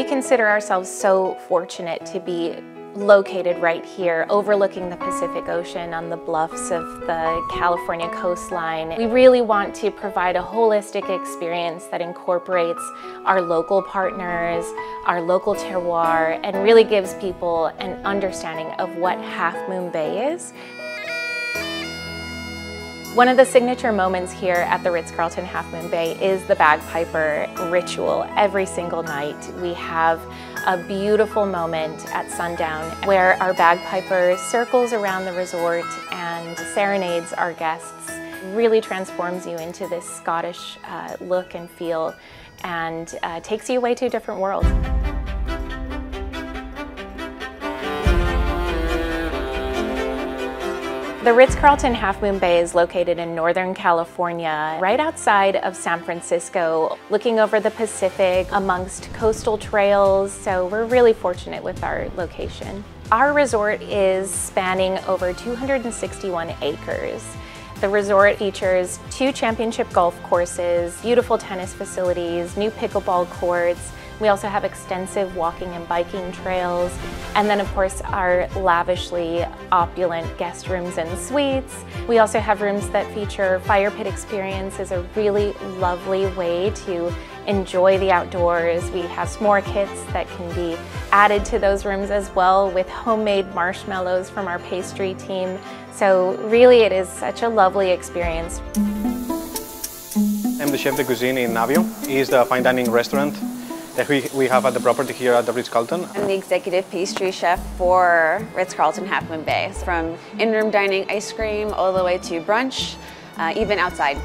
We consider ourselves so fortunate to be located right here, overlooking the Pacific Ocean on the bluffs of the California coastline. We really want to provide a holistic experience that incorporates our local partners, our local terroir, and really gives people an understanding of what Half Moon Bay is. One of the signature moments here at the Ritz-Carlton Half Moon Bay is the bagpiper ritual. Every single night we have a beautiful moment at sundown where our bagpiper circles around the resort and serenades our guests. Really transforms you into this Scottish uh, look and feel and uh, takes you away to a different world. The Ritz-Carlton Half Moon Bay is located in Northern California, right outside of San Francisco, looking over the Pacific amongst coastal trails, so we're really fortunate with our location. Our resort is spanning over 261 acres. The resort features two championship golf courses, beautiful tennis facilities, new pickleball courts, we also have extensive walking and biking trails, and then of course our lavishly opulent guest rooms and suites. We also have rooms that feature fire pit experiences, a really lovely way to enjoy the outdoors. We have s'more kits that can be added to those rooms as well with homemade marshmallows from our pastry team. So really it is such a lovely experience. I'm the chef de cuisine in Navio. It's the fine dining restaurant that we, we have at the property here at the Ritz-Carlton. I'm the executive pastry chef for Ritz-Carlton Half Moon Bay, from in-room dining ice cream all the way to brunch, uh, even outside.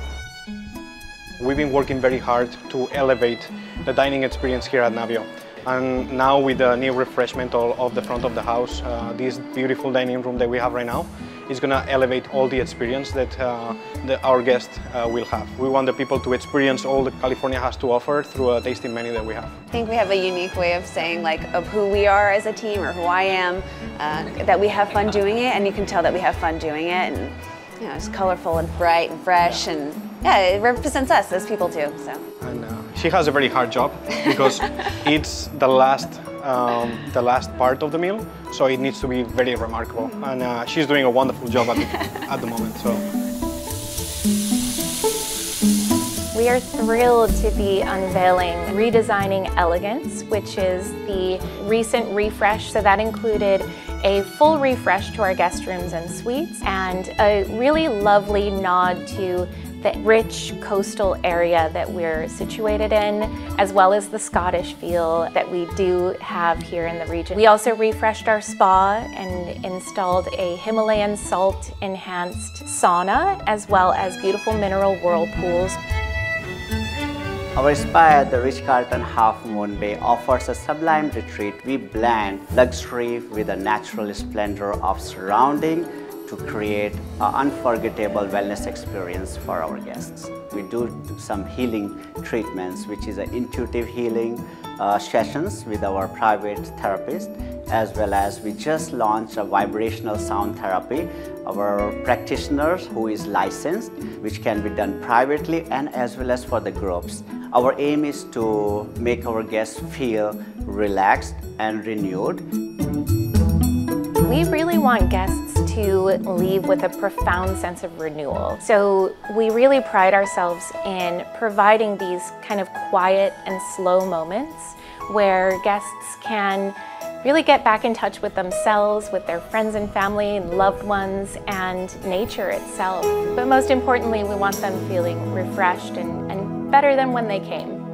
We've been working very hard to elevate the dining experience here at Navio. And now with the new refreshment of the front of the house, uh, this beautiful dining room that we have right now, is going to elevate all the experience that, uh, our guests uh, will have. We want the people to experience all that California has to offer through a tasting menu that we have. I think we have a unique way of saying like of who we are as a team or who I am, uh, that we have fun doing it and you can tell that we have fun doing it and you know, it's colorful and bright and fresh and yeah, it represents us as people too. So. And uh, she has a very hard job because it's the last um, the last part of the meal, so it needs to be very remarkable. And uh, she's doing a wonderful job at the, at the moment. So. We are thrilled to be unveiling Redesigning Elegance, which is the recent refresh. So that included a full refresh to our guest rooms and suites and a really lovely nod to the rich coastal area that we're situated in, as well as the Scottish feel that we do have here in the region. We also refreshed our spa and installed a Himalayan salt enhanced sauna, as well as beautiful mineral whirlpools. Our spa at the Ritz-Carlton Half Moon Bay offers a sublime retreat. We blend luxury with the natural splendor of surrounding to create an unforgettable wellness experience for our guests. We do some healing treatments, which is an intuitive healing uh, sessions with our private therapist, as well as we just launched a vibrational sound therapy. Our practitioners who is licensed, which can be done privately and as well as for the groups. Our aim is to make our guests feel relaxed and renewed. We really want guests to leave with a profound sense of renewal. So we really pride ourselves in providing these kind of quiet and slow moments where guests can really get back in touch with themselves, with their friends and family and loved ones, and nature itself. But most importantly, we want them feeling refreshed and, and better than when they came.